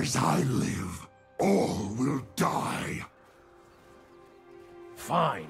As I live, all will die. Fine.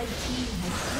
Red team has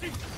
Deep.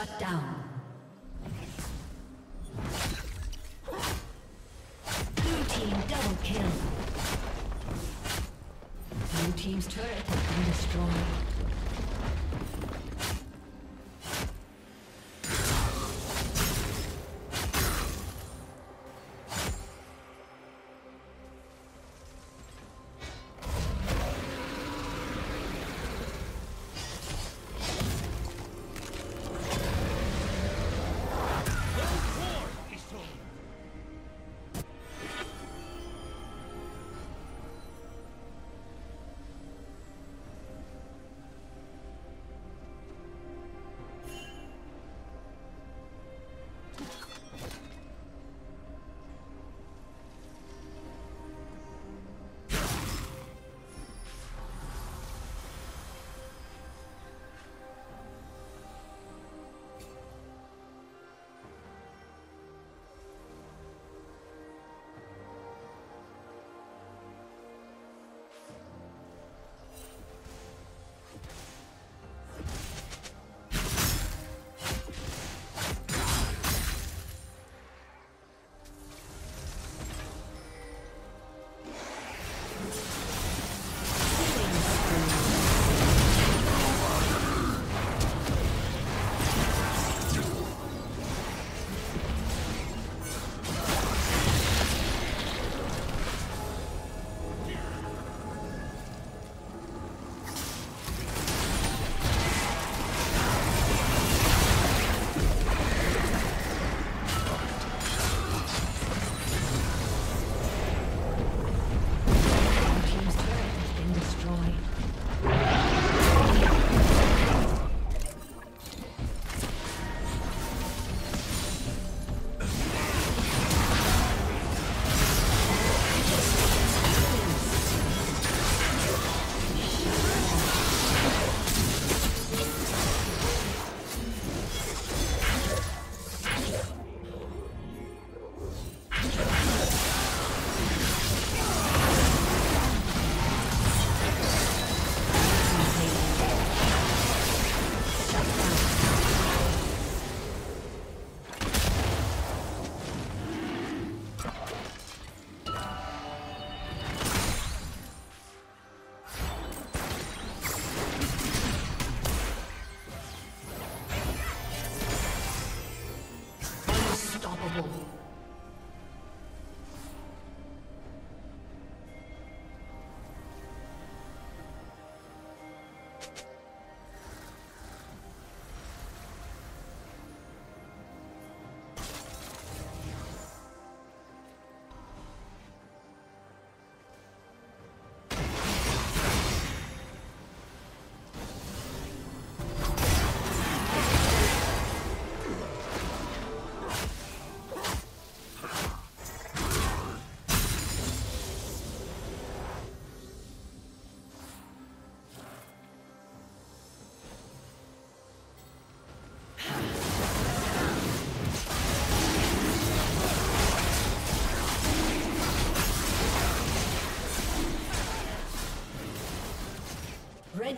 Shut down.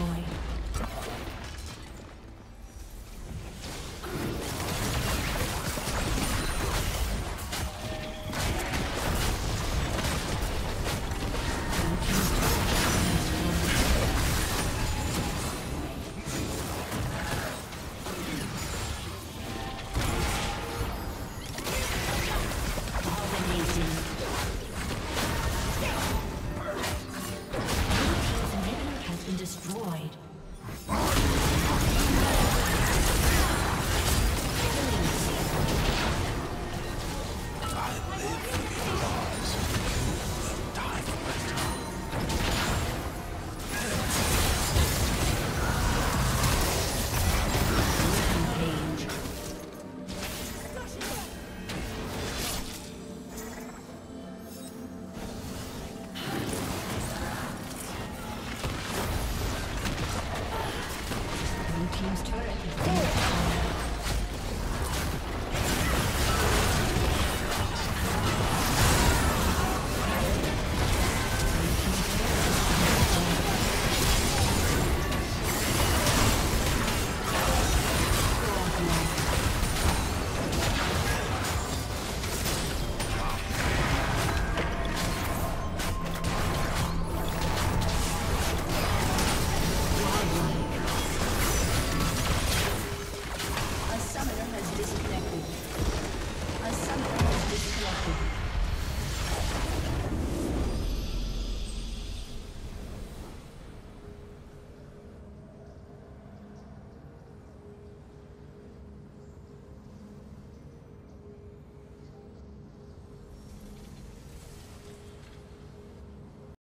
destroyed.